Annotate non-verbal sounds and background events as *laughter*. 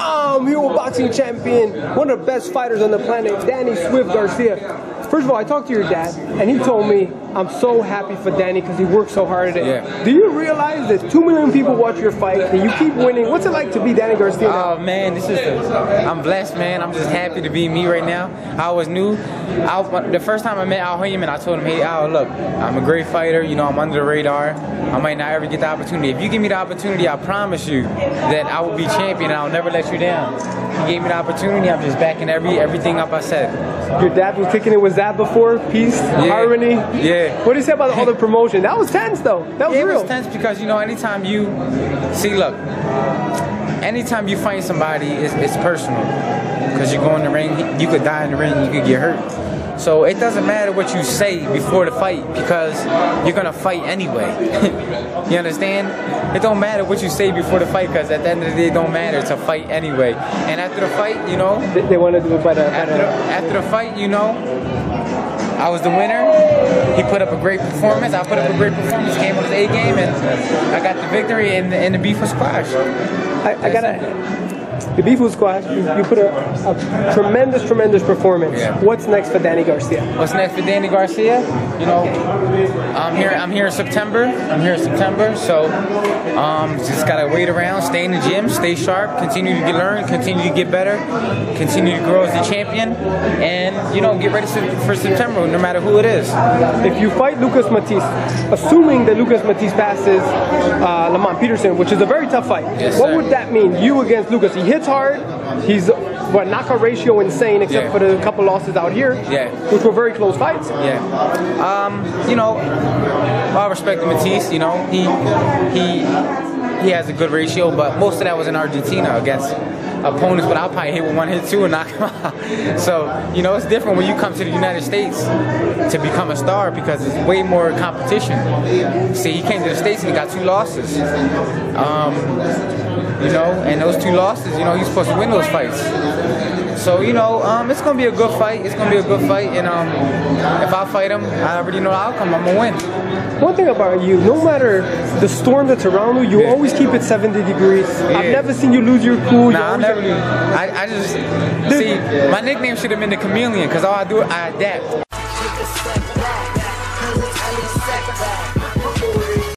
Um, I'm here with boxing champion, one of the best fighters on the planet, Danny Swift Garcia. First of all, I talked to your dad, and he told me I'm so happy for Danny because he worked so hard at it. Yeah. Do you realize that two million people watch your fight and you keep winning? What's it like to be Danny Garcia? now? Oh man, this is the, I'm blessed, man. I'm just happy to be me right now. I always knew. I, the first time I met Al Haymon, I told him, "Hey Al, look, I'm a great fighter. You know, I'm under the radar. I might not ever get the opportunity. If you give me the opportunity, I promise you that I will be champion and I'll never let you down." He gave me the opportunity. I'm just backing every everything up I said. Your dad was kicking it with that before, peace, harmony. Yeah. What do you say about all the promotion? That was tense though. That was Yeah, it real. was tense because you know anytime you see look anytime you fight somebody it's, it's personal because you go in the ring you could die in the ring you could get hurt so it doesn't matter what you say before the fight because you're gonna fight anyway *laughs* you understand it don't matter what you say before the fight because at the end of the day it don't matter to fight anyway and after the fight you know They, they want to do it by the. After the after the fight, you know, I was the winner. He put up a great performance. I put up a great performance. Came on his A game, and I got the victory. And, and the beef was squashed. I, I gotta. The beef was squash. You, you put a, a tremendous, tremendous performance. Yeah. What's next for Danny Garcia? What's next for Danny Garcia? You know, I'm here. I'm here in September. I'm here in September. So, um, just gotta wait around, stay in the gym, stay sharp, continue to learn, continue to get better, continue to grow as a champion, and you know, get ready for September, no matter who it is. If you fight Lucas Matthysse, assuming that Lucas Matthysse passes uh, Lamont Peterson, which is a very tough fight, Yes, what sir. would that mean? You against Lucas? He hits hard. He's what knockout ratio insane, except Yeah. for the couple losses out here, Yeah. which were very close fights. Yeah. Um, you know, I respect Matthysse, you know, he he he has a good ratio, but most of that was in Argentina against opponents, but I'll probably hit with one hit too and knock him *laughs* out. So, you know, it's different when you come to the United States to become a star because it's way more competition. See, he came to the States and he got two losses. Um, you know, and those two losses, you know, he's supposed to win those fights. So you know, um, it's gonna be a good fight. It's gonna be a good fight, and um, if I fight him, I already know the outcome. I'm gonna win. One thing about you, no matter the storm that's around you, you Yeah. always keep it 70 degrees. I've never seen you lose your cool. You Nah, I always- never. I, I just see. My nickname should have been the chameleon, cause all I do, I adapt.